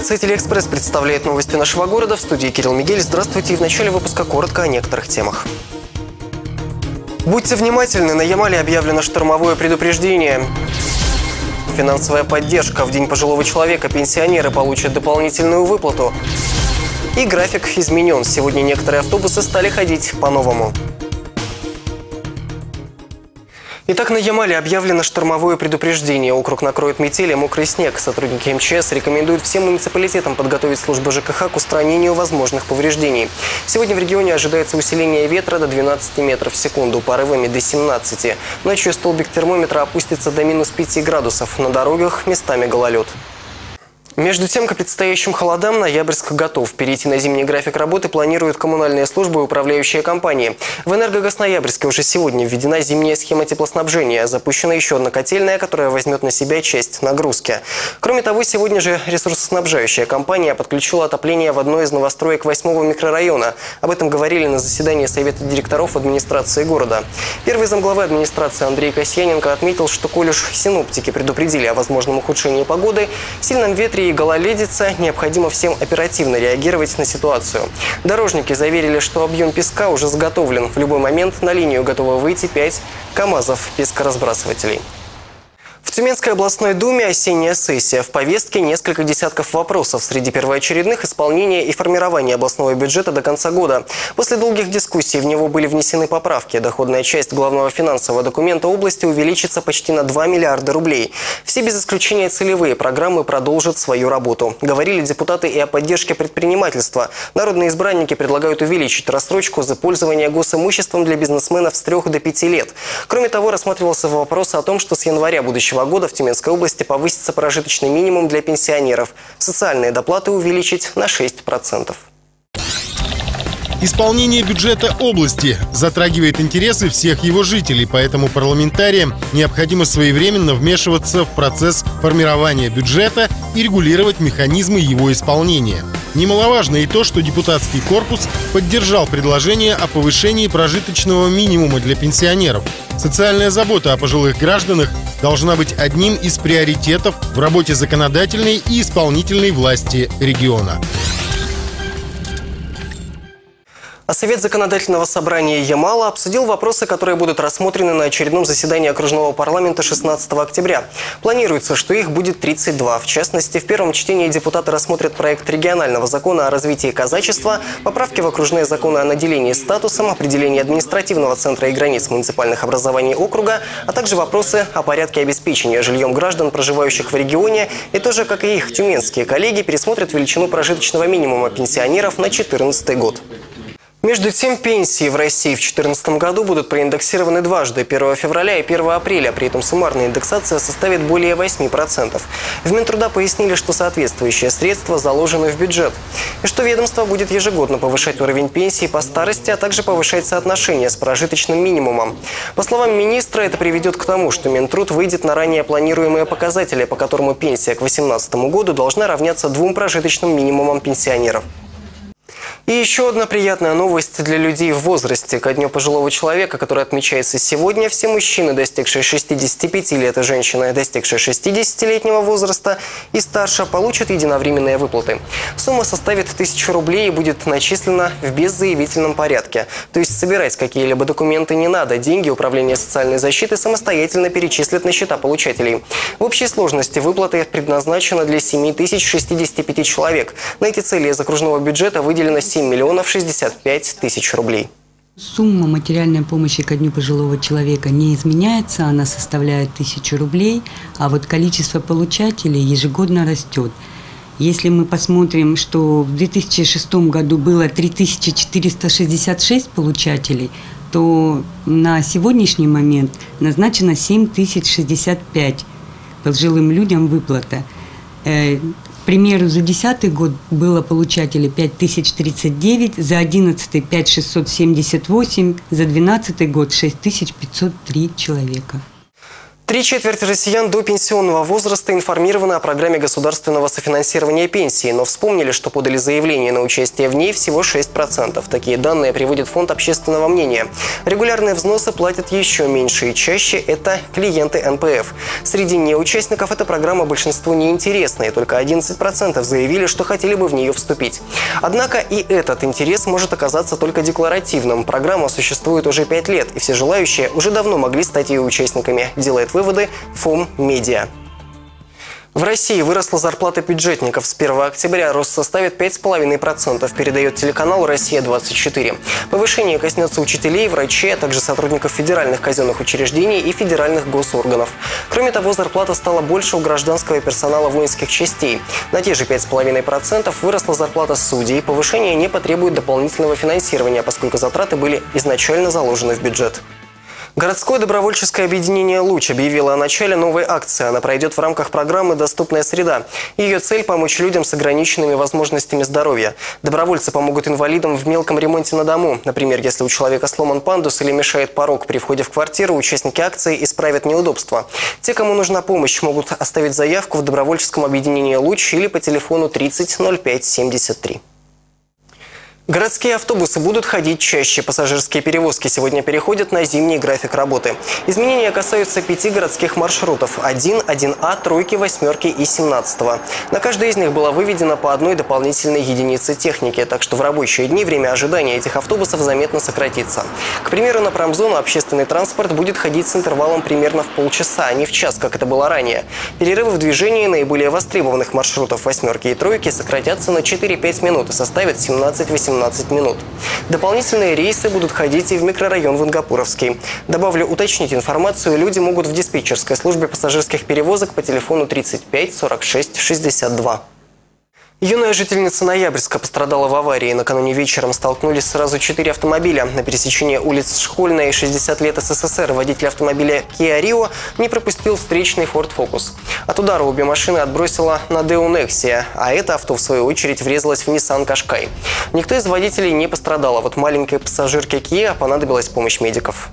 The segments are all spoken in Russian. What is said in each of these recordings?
Редакция «Телеэкспресс» представляет новости нашего города. В студии Кирилл Мигель. Здравствуйте. И в начале выпуска коротко о некоторых темах. Будьте внимательны, на Ямале объявлено штормовое предупреждение. Финансовая поддержка. В День пожилого человека пенсионеры получат дополнительную выплату. И график изменен. Сегодня некоторые автобусы стали ходить по-новому. Итак, на Ямале объявлено штормовое предупреждение. Округ накроет метели, мокрый снег. Сотрудники МЧС рекомендуют всем муниципалитетам подготовить службу ЖКХ к устранению возможных повреждений. Сегодня в регионе ожидается усиление ветра до 12 метров в секунду, порывами до 17. Ночью столбик термометра опустится до минус 5 градусов. На дорогах местами гололед. Между тем, к предстоящим холодам Ноябрьск готов. Перейти на зимний график работы планируют коммунальные службы и управляющие компании. В «Энергогаз Ноябрьске» уже сегодня введена зимняя схема теплоснабжения. Запущена еще одна котельная, которая возьмет на себя часть нагрузки. Кроме того, сегодня же ресурсоснабжающая компания подключила отопление в одной из новостроек 8 микрорайона. Об этом говорили на заседании Совета директоров администрации города. Первый замглавы администрации Андрей Касьяненко отметил, что коль уж синоптики предупредили о возможном ухудшении погоды, сильном ветре и гололедица, необходимо всем оперативно реагировать на ситуацию. Дорожники заверили, что объем песка уже заготовлен. В любой момент на линию готовы выйти 5 КАМАЗов пескоразбрасывателей. В Тюменской областной думе осенняя сессия. В повестке несколько десятков вопросов. Среди первоочередных – исполнение и формирование областного бюджета до конца года. После долгих дискуссий в него были внесены поправки. Доходная часть главного финансового документа области увеличится почти на 2 миллиарда рублей. Все без исключения целевые программы продолжат свою работу. Говорили депутаты и о поддержке предпринимательства. Народные избранники предлагают увеличить рассрочку за пользование госимуществом для бизнесменов с 3 до 5 лет. Кроме того, рассматривался вопрос о том, что с января будущего следующего года в Тюменской области повысится прожиточный минимум для пенсионеров. Социальные доплаты увеличить на 6%. Исполнение бюджета области затрагивает интересы всех его жителей, поэтому парламентариям необходимо своевременно вмешиваться в процесс формирования бюджета и регулировать механизмы его исполнения. Немаловажно и то, что депутатский корпус поддержал предложение о повышении прожиточного минимума для пенсионеров. Социальная забота о пожилых гражданах должна быть одним из приоритетов в работе законодательной и исполнительной власти региона. А Совет законодательного собрания Ямала обсудил вопросы, которые будут рассмотрены на очередном заседании окружного парламента 16 октября. Планируется, что их будет 32. В частности, в первом чтении депутаты рассмотрят проект регионального закона о развитии казачества, поправки в окружные законы о наделении статусом, определении административного центра и границ муниципальных образований округа, а также вопросы о порядке обеспечения жильем граждан, проживающих в регионе, и тоже, как и их тюменские коллеги, пересмотрят величину прожиточного минимума пенсионеров на 2014 год. Между тем, пенсии в России в 2014 году будут проиндексированы дважды – 1 февраля и 1 апреля. При этом суммарная индексация составит более 8%. В Минтруда пояснили, что соответствующие средства заложены в бюджет. И что ведомство будет ежегодно повышать уровень пенсии по старости, а также повышать соотношение с прожиточным минимумом. По словам министра, это приведет к тому, что Минтруд выйдет на ранее планируемые показатели, по которому пенсия к 2018 году должна равняться двум прожиточным минимумам пенсионеров. И еще одна приятная новость для людей в возрасте. Ко дню пожилого человека, который отмечается сегодня, все мужчины, достигшие 65 лет и женщины, достигшие 60-летнего возраста и старше, получат единовременные выплаты. Сумма составит 1000 рублей и будет начислена в беззаявительном порядке. То есть собирать какие-либо документы не надо. Деньги Управление социальной защиты самостоятельно перечислят на счета получателей. В общей сложности выплаты предназначена для 7065 человек. На эти цели из окружного бюджета выделено 7 7 миллионов 65 тысяч рублей. Сумма материальной помощи ко дню пожилого человека не изменяется, она составляет тысячу рублей, а вот количество получателей ежегодно растет. Если мы посмотрим, что в 2006 году было 3466 получателей, то на сегодняшний момент назначено 7065 пожилым людям выплата. Примеру, за 2010 год было получателей 5039, за 2011 5678, за 2012 год 6503 человека. Три четверти россиян до пенсионного возраста информированы о программе государственного софинансирования пенсии, но вспомнили, что подали заявление на участие в ней всего 6%. Такие данные приводит Фонд общественного мнения. Регулярные взносы платят еще меньше и чаще это клиенты НПФ. Среди неучастников эта программа большинству не интересна, и только 11% заявили, что хотели бы в нее вступить. Однако и этот интерес может оказаться только декларативным. Программа существует уже 5 лет, и все желающие уже давно могли стать ее участниками, делает выводы ФОМ «Медиа». В России выросла зарплата бюджетников. С 1 октября рост составит 5,5%, передает телеканал «Россия-24». Повышение коснется учителей, врачей, а также сотрудников федеральных казенных учреждений и федеральных госорганов. Кроме того, зарплата стала больше у гражданского персонала воинских частей. На те же 5,5% выросла зарплата судей. Повышение не потребует дополнительного финансирования, поскольку затраты были изначально заложены в бюджет. Городское добровольческое объединение «Луч» объявило о начале новой акции. Она пройдет в рамках программы «Доступная среда». Ее цель – помочь людям с ограниченными возможностями здоровья. Добровольцы помогут инвалидам в мелком ремонте на дому. Например, если у человека сломан пандус или мешает порог при входе в квартиру, участники акции исправят неудобства. Те, кому нужна помощь, могут оставить заявку в добровольческом объединении «Луч» или по телефону 30 05 73. Городские автобусы будут ходить чаще. Пассажирские перевозки сегодня переходят на зимний график работы. Изменения касаются пяти городских маршрутов – 1, 1А, тройки, восьмерки и 17 -го. На каждой из них была выведена по одной дополнительной единице техники, так что в рабочие дни время ожидания этих автобусов заметно сократится. К примеру, на промзону общественный транспорт будет ходить с интервалом примерно в полчаса, а не в час, как это было ранее. Перерывы в движении наиболее востребованных маршрутов восьмерки и тройки сократятся на 4-5 минут и составят 17-18 17 минут. Дополнительные рейсы будут ходить и в микрорайон Вангапуровский. Добавлю уточнить информацию, люди могут в диспетчерской службе пассажирских перевозок по телефону 35 46 62. Юная жительница Ноябрьска пострадала в аварии. Накануне вечером столкнулись сразу четыре автомобиля. На пересечении улиц Школьная и 60 лет СССР водитель автомобиля Kia Rio не пропустил встречный Ford Focus. От удара обе машины отбросила на Deo Nexia, а это авто, в свою очередь, врезалось в Nissan Qashqai. Никто из водителей не пострадал, а вот маленькой пассажирке Kia понадобилась помощь медиков.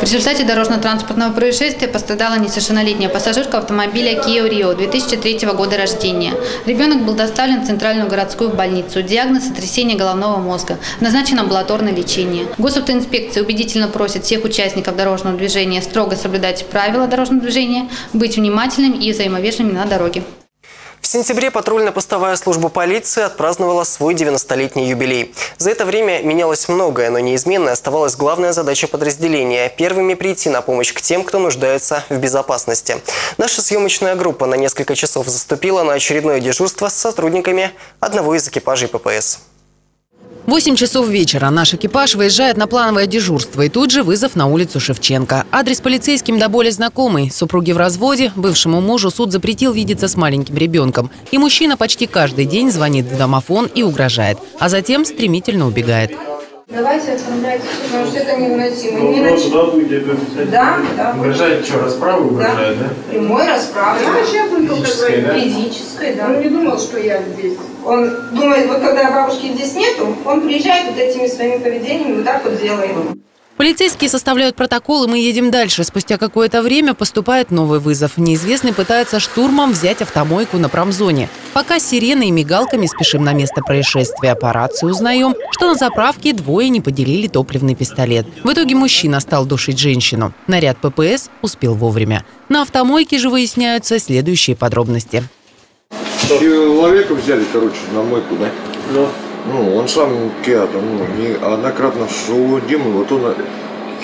В результате дорожно-транспортного происшествия пострадала несовершеннолетняя пассажирка автомобиля Kia Rio 2003 года рождения. Ребенок был доставлен в Центральную городскую больницу. Диагноз – сотрясение головного мозга. Назначено амбулаторное лечение. Госавтоинспекция убедительно просит всех участников дорожного движения строго соблюдать правила дорожного движения, быть внимательными и взаимовежными на дороге. В сентябре патрульно-постовая служба полиции отпраздновала свой 90-летний юбилей. За это время менялось многое, но неизменной оставалась главная задача подразделения – первыми прийти на помощь к тем, кто нуждается в безопасности. Наша съемочная группа на несколько часов заступила на очередное дежурство с сотрудниками одного из экипажей ППС. 8 часов вечера наш экипаж выезжает на плановое дежурство и тут же вызов на улицу Шевченко. Адрес полицейским до боли знакомый. Супруги в разводе, бывшему мужу суд запретил видеться с маленьким ребенком. И мужчина почти каждый день звонит в домофон и угрожает, а затем стремительно убегает. Давайте оформляйте, потому что это невыносимо. Ну, не нач... туда будете? Да, да. Угрожает что, расправу угрожает, да? да? Прямой расправы. А сейчас он только да? Физической, да. Он не думал, что я здесь. Он думает, вот когда бабушки здесь нету, он приезжает вот этими своими поведениями, вот так вот делает. Полицейские составляют протокол, и мы едем дальше. Спустя какое-то время поступает новый вызов. Неизвестный пытается штурмом взять автомойку на промзоне. Пока сиреной и мигалками спешим на место происшествия. По рации узнаем, что на заправке двое не поделили топливный пистолет. В итоге мужчина стал душить женщину. Наряд ППС успел вовремя. На автомойке же выясняются следующие подробности. Человека взяли, короче, на мойку, да? Да. Ну, он сам Киата, ну, неоднократно судим, вот он,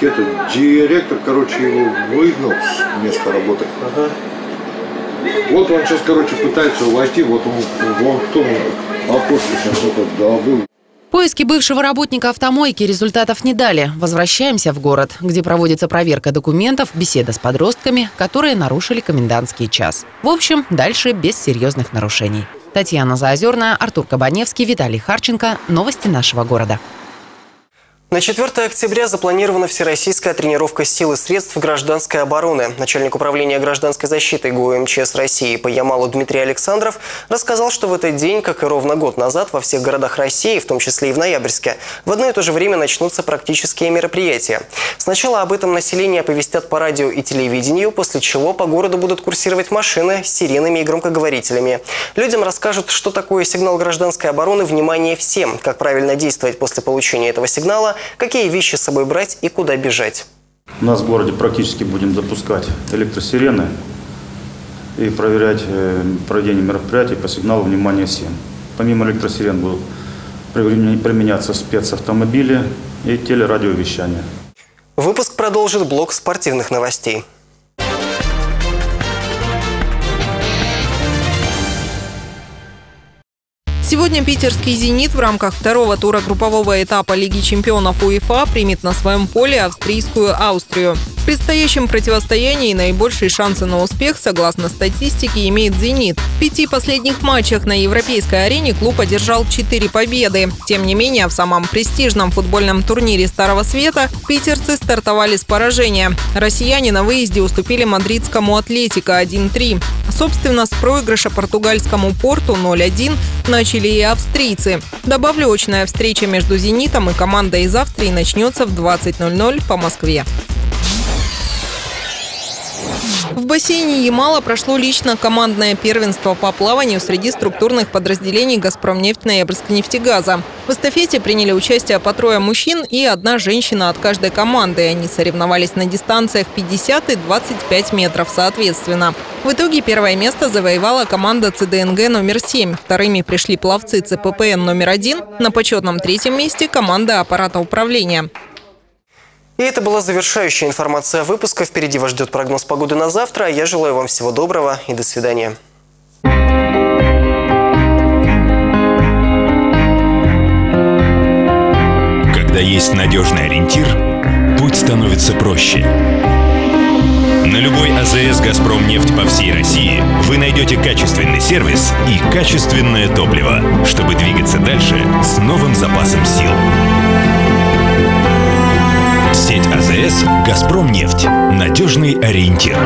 это, директор, короче, его выгнал с места работы. Ага. Вот он сейчас, короче, пытается войти, вот он вон в том окошке сейчас это добыл. Поиски бывшего работника автомойки результатов не дали. Возвращаемся в город, где проводится проверка документов, беседа с подростками, которые нарушили комендантский час. В общем, дальше без серьезных нарушений. Татьяна Заозерная, Артур Кабаневский, Виталий Харченко. Новости нашего города. На 4 октября запланирована всероссийская тренировка сил и средств гражданской обороны. Начальник управления гражданской защиты ГУ МЧС России по Ямалу Дмитрий Александров рассказал, что в этот день, как и ровно год назад, во всех городах России, в том числе и в Ноябрьске, в одно и то же время начнутся практические мероприятия. Сначала об этом население оповестят по радио и телевидению, после чего по городу будут курсировать машины с сиренами и громкоговорителями. Людям расскажут, что такое сигнал гражданской обороны «Внимание всем!», как правильно действовать после получения этого сигнала, какие вещи с собой брать и куда бежать. У нас в городе практически будем запускать электросирены и проверять э, проведение мероприятий по сигналу «Внимание всем». Помимо электросирен будут применяться спецавтомобили и телерадиовещание. Выпуск продолжит блок спортивных новостей. Сегодня питерский «Зенит» в рамках второго тура группового этапа Лиги чемпионов УЕФА примет на своем поле австрийскую Австрию. В предстоящем противостоянии наибольшие шансы на успех, согласно статистике, имеет «Зенит». В пяти последних матчах на европейской арене клуб одержал четыре победы. Тем не менее, в самом престижном футбольном турнире Старого Света питерцы стартовали с поражения. Россияне на выезде уступили мадридскому «Атлетико» 1-3. Собственно, с проигрыша португальскому «Порту» 0-1 начали и австрийцы. Добавлю, очная встреча между «Зенитом» и командой из Австрии начнется в 20.00 по Москве. В бассейне Ямала прошло лично командное первенство по плаванию среди структурных подразделений «Газпромнефть» Ноябрьско-нефтегаза. В эстафете приняли участие по трое мужчин и одна женщина от каждой команды. Они соревновались на дистанциях 50 и 25 метров соответственно. В итоге первое место завоевала команда ЦДНГ номер 7. Вторыми пришли пловцы ЦППН номер 1. На почетном третьем месте команда аппарата управления. И это была завершающая информация выпуска. Впереди вас ждет прогноз погоды на завтра. Я желаю вам всего доброго и до свидания. Когда есть надежный ориентир, путь становится проще. На любой АЗС «Газпром» нефть по всей России вы найдете качественный сервис и качественное топливо, чтобы двигаться дальше с новым запасом сил. Сеть АЗС «Газпром нефть». Надежный ориентир.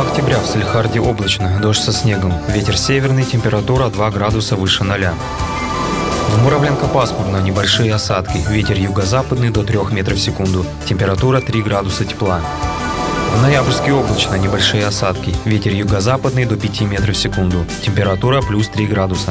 октября в Салихарде облачно, дождь со снегом. Ветер северный, температура 2 градуса выше 0. В Муравленко пасмурно, небольшие осадки. Ветер юго-западный до 3 метров в секунду. Температура 3 градуса тепла. В Ноябрьске облачно, небольшие осадки. Ветер юго-западный до 5 метров в секунду. Температура плюс 3 градуса.